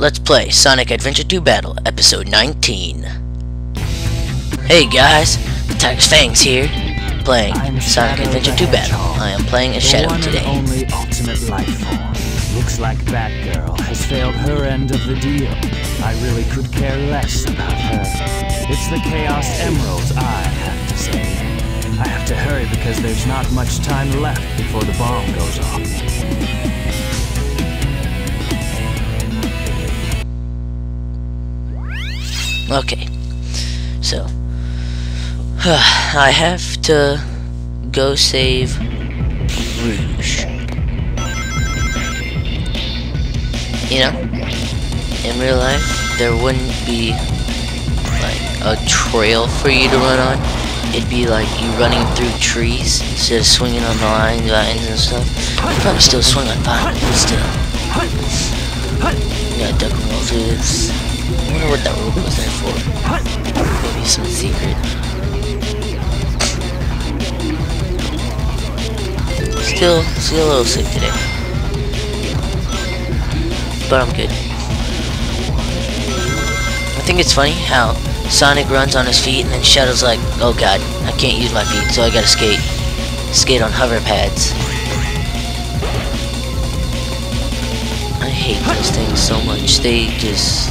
let's play Sonic Adventure 2 Battle, Episode 19. Hey guys, Tiger's Fangs here, playing I'm Sonic Shadow Adventure 2 Battle. I am playing as Shadow one today. And only ultimate life form. Looks like Batgirl has failed her end of the deal. I really could care less about her. It's the Chaos Emeralds, I have to say. I have to hurry because there's not much time left before the bomb goes off. Okay, so I have to go save Rouge. You know, in real life, there wouldn't be like a trail for you to run on. It'd be like you running through trees instead of swinging on the line, lines and stuff. You'd probably still swing on vines, but still. Gotta duck and roll through this. I wonder what that rope was there for. Maybe some secret. Still, still a little sick today. But I'm good. I think it's funny how Sonic runs on his feet and then Shadow's like, oh god, I can't use my feet, so I gotta skate. Skate on hover pads. I hate those things so much. They just,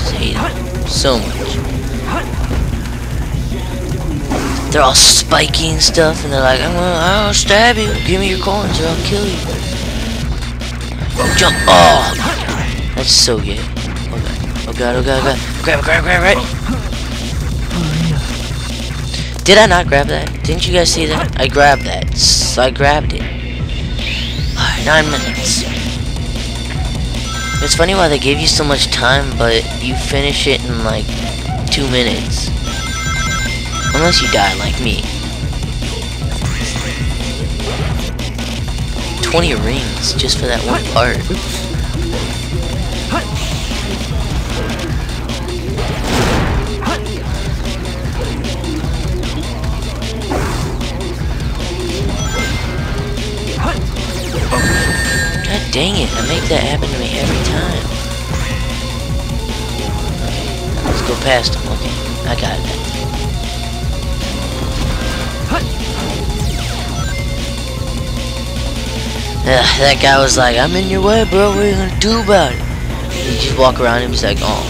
just hate them so much. They're all spiky and stuff, and they're like, I'm gonna, I'll stab you. Give me your coins or I'll kill you. Oh, jump! Oh, that's so gay. Oh god, oh god, oh god, oh. Grab grab grab right. Did I not grab that? Didn't you guys see that? I grabbed that. I grabbed it. Alright, nine minutes. It's funny why they gave you so much time, but you finish it in like two minutes. Unless you die like me. 20 rings just for that one part. Dang it, I make that happen to me every time. Let's go past him. Okay, I got it. Ugh, that guy was like, I'm in your way, bro. What are you gonna do about it? You just walk around him, he's like, oh.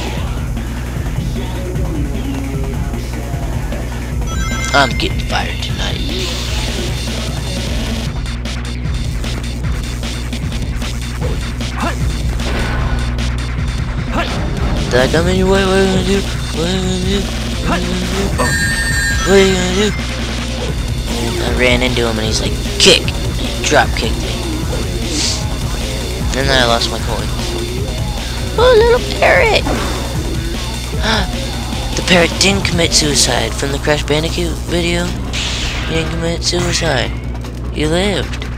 I'm getting fired tonight. Did I come in your way? What are you gonna do? What are you gonna do? What are you gonna do? What are you gonna do? I ran into him and he's like, kick! And he drop kicked me. And then I lost my coin. Oh, little parrot! the parrot didn't commit suicide from the Crash Bandicoot video. He didn't commit suicide. He lived.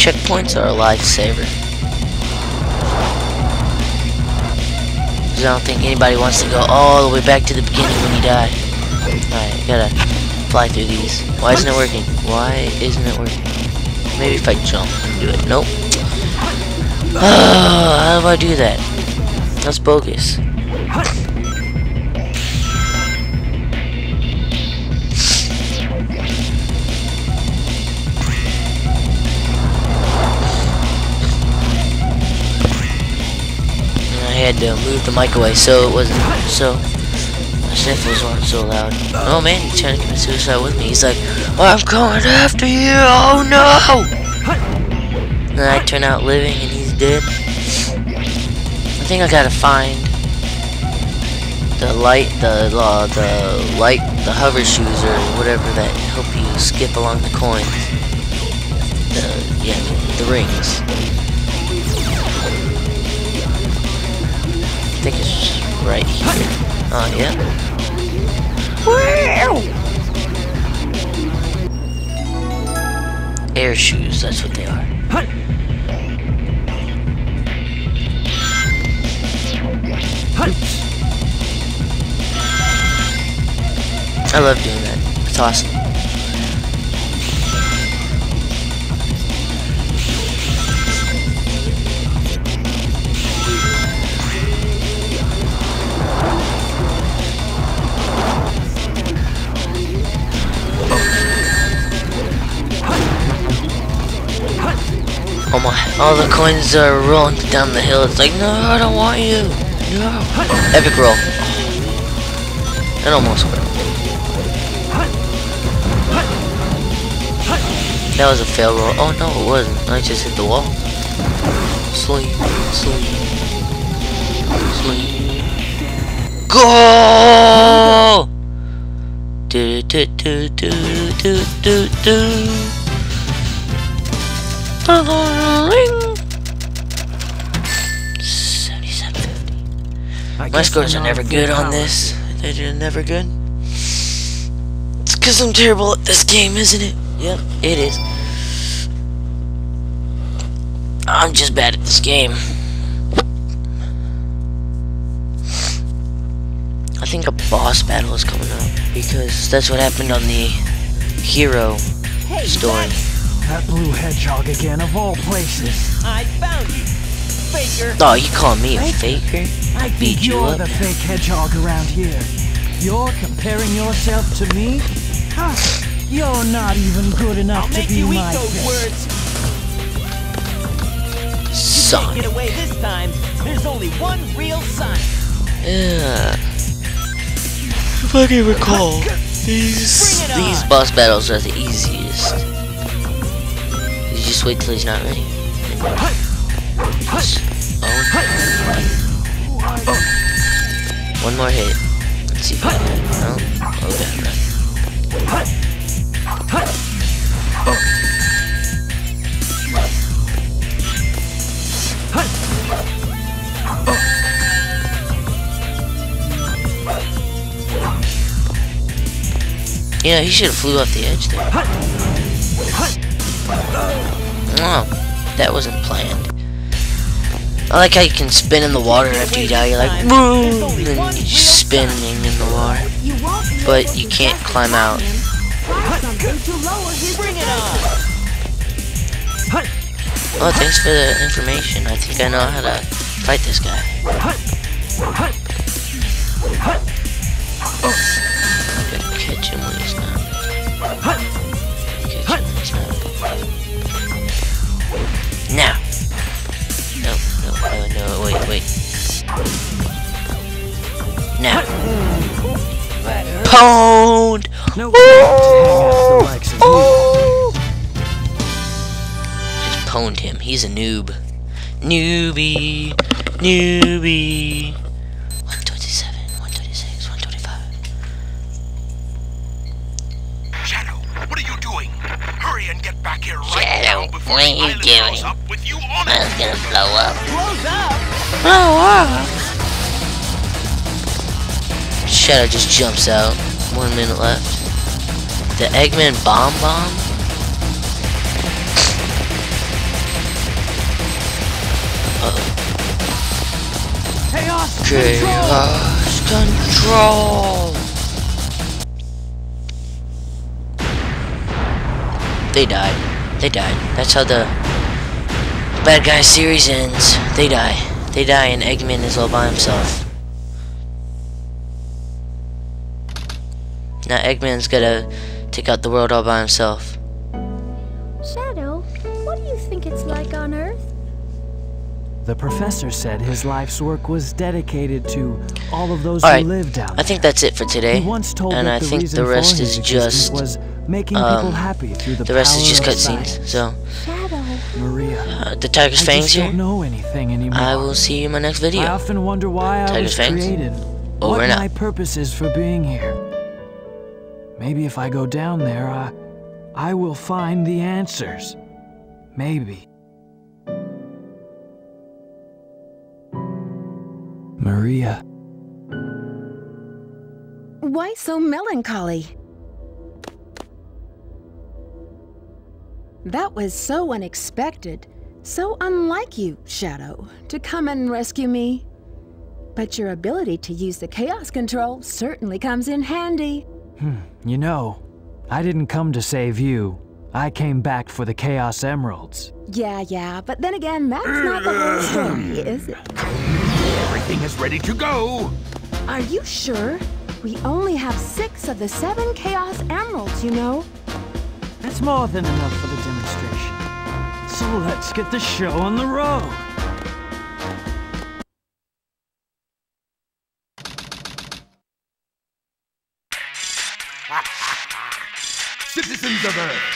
Checkpoints are a lifesaver. Because I don't think anybody wants to go all the way back to the beginning when you die. Alright, gotta fly through these. Why isn't it working? Why isn't it working? Maybe if I jump and do it. Nope. how do I do that? That's bogus. Had to move the mic away so it wasn't so my sniffles weren't so loud. Oh man, he's trying to commit suicide with me. He's like, I'm coming after you! Oh no! Then I turn out living and he's dead. I think I gotta find the light, the uh, the light, the hover shoes or whatever that help you skip along the coins. The yeah, the rings. Think it's right here. Oh, yeah. Air shoes, that's what they are. I love doing that. It's awesome. Oh my, all the coins are rolling down the hill. It's like, no, I don't want you. No. Epic roll. It almost worked. That was a fail roll. Oh no, it wasn't. I just hit the wall. Sleep, sleep, sleep. Go! Do do do do do do do. Ring. Seventy-seven fifty. My scores are never good on this. They're never good. It's because I'm terrible at this game, isn't it? Yep, it is. I'm just bad at this game. I think a boss battle is coming up because that's what happened on the hero story. That blue hedgehog again, of all places. I found you, faker. Oh, you call me a faker? I beat think you you're up. the fake hedgehog around here. You're comparing yourself to me? Huh, you're not even good enough I'll to make be you eat my those fake. words. Son. Get away this time. There's only one real son. Yeah. If I can recall, these these boss battles are the easiest. Wait till he's not ready. Own. One more hit. Let's see if I can. No. Okay. Right. Yeah, he should have flew off the edge there. Oh, that wasn't planned. I like how you can spin in the water after you die. You're like, boom, and you're spinning in the water. But you can't climb out. Oh, thanks for the information. I think I know how to fight this guy. Gotta He's a noob. Newbie. Newbie. 127, 126, 125. Shadow, what are you doing? Hurry and get back here right Shadow, now before what are you doing? up with you on it. Mine's gonna blow up. Blows up. Blow up. Shadow just jumps out. One minute left. The Eggman bomb bomb? Chaos control! Chaos control. They died. They died. That's how the bad guy series ends. They die. They die and Eggman is all by himself. Now Eggman's gotta take out the world all by himself. Shadow, what do you think it's like on Earth? The professor said his life's work was dedicated to all of those Alright, who live down I think that's it for today. And I the think the rest is just was making um, people happy through the, the rest is just cutscenes. So Maria, uh, the Tiger's I Fangs here. know anything anymore. I will see you in my next video. I often wonder why I Tiger's was Fangs. created. Over what out. my purpose is for being here. Maybe if I go down there, I, I will find the answers. Maybe. Maria. why so melancholy? That was so unexpected, so unlike you, Shadow, to come and rescue me. But your ability to use the chaos control certainly comes in handy. Hmm, you know, I didn't come to save you. I came back for the Chaos Emeralds. Yeah, yeah, but then again, that's not the whole story, is it? Everything is ready to go. Are you sure? We only have six of the seven Chaos Emeralds, you know. That's more than enough for the demonstration. So let's get the show on the road. Citizens of Earth, lend me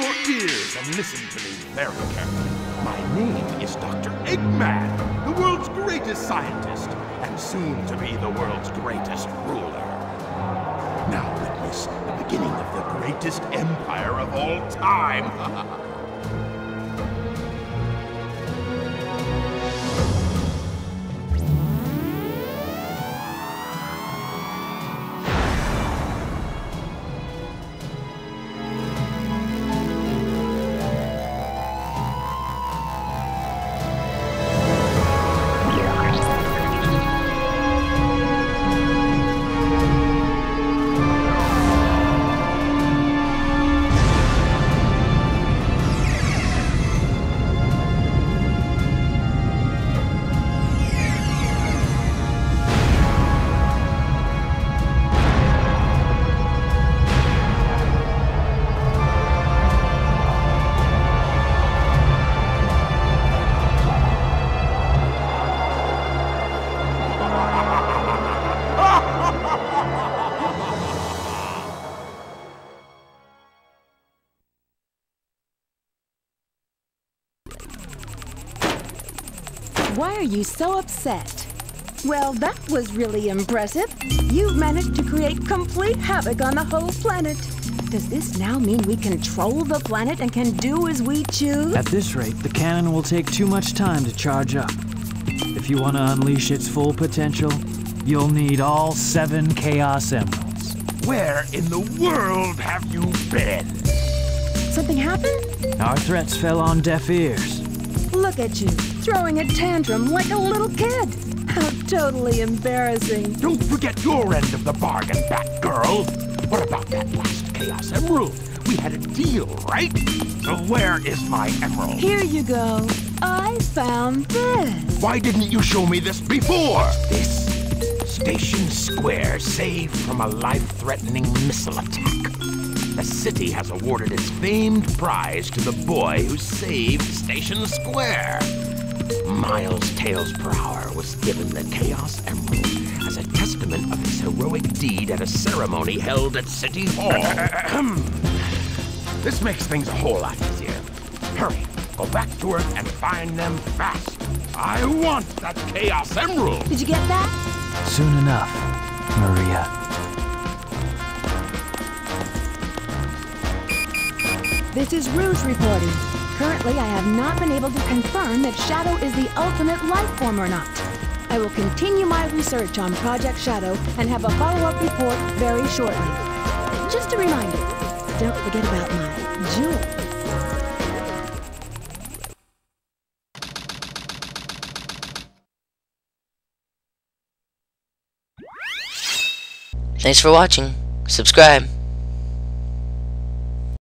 your ears and listen to me very carefully. My name is Dr. Eggman, the world's greatest scientist, and soon to be the world's greatest ruler. Now witness the beginning of the greatest empire of all time. are you so upset? Well, that was really impressive. You've managed to create complete havoc on the whole planet. Does this now mean we control the planet and can do as we choose? At this rate, the cannon will take too much time to charge up. If you want to unleash its full potential, you'll need all seven Chaos Emeralds. Where in the world have you been? Something happened? Our threats fell on deaf ears. Look at you, throwing a tantrum like a little kid. How totally embarrassing. Don't forget your end of the bargain, Batgirl. What about that last Chaos Emerald? We had a deal, right? So where is my emerald? Here you go. I found this. Why didn't you show me this before? This Station Square saved from a life-threatening missile attack. The city has awarded its famed prize to the boy who saved Station Square. Miles Tails Prower was given the Chaos Emerald as a testament of his heroic deed at a ceremony held at City Hall. this makes things a whole lot easier. Hurry, go back to Earth and find them fast. I want that Chaos Emerald! Did you get that? Soon enough, Maria. This is Rouge reporting. Currently, I have not been able to confirm that Shadow is the ultimate life form or not. I will continue my research on Project Shadow and have a follow-up report very shortly. Just a reminder, don't forget about my jewel. Thanks for watching. Subscribe.